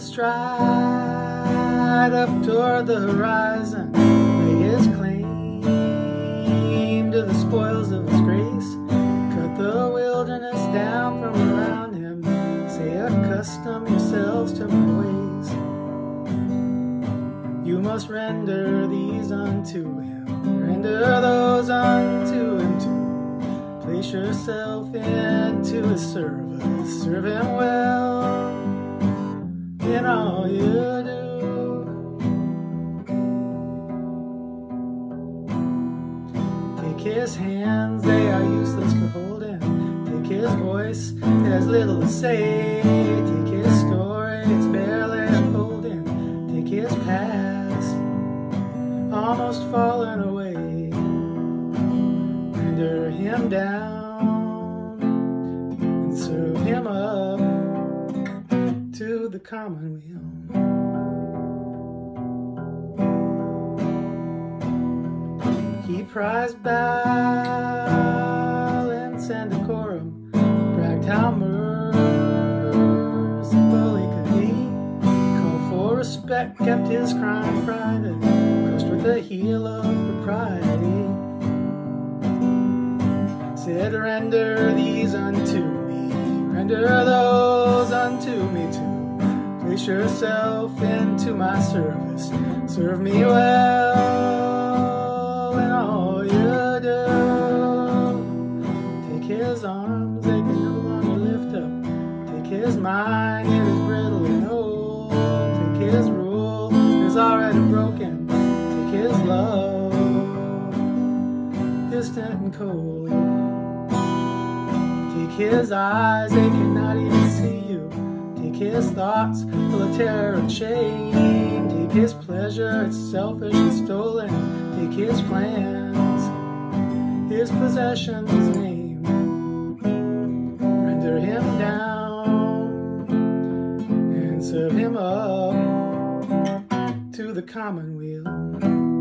stride up toward the horizon, lay his claim to the spoils of his grace. Cut the wilderness down from around him. Say, accustom yourselves to my ways. You must render these unto him, render those unto him too. Place yourself into his service, serve him well in all you do. Take his hands, they are useless for holding. Take his voice, there's little to say. Take his story, it's barely upholding. Take his past, almost fallen away. Render him down commonweal. He prized balance and decorum, bragged how merciful he could be. Called for respect, kept his crime private, crushed with the heel of propriety. Said, render these unto me, render those unto me too. Place yourself into my service, serve me well in all you do. Take his arms, they can no longer lift up. Take his mind, it is brittle and old. Take his rule, it is already broken. Take his love, distant and cold. Take his eyes, they cannot even see you. Take his thoughts, shame. Take his pleasure, it's selfish and stolen. Take his plans, his possessions, his name. Render him down and serve him up to the commonweal.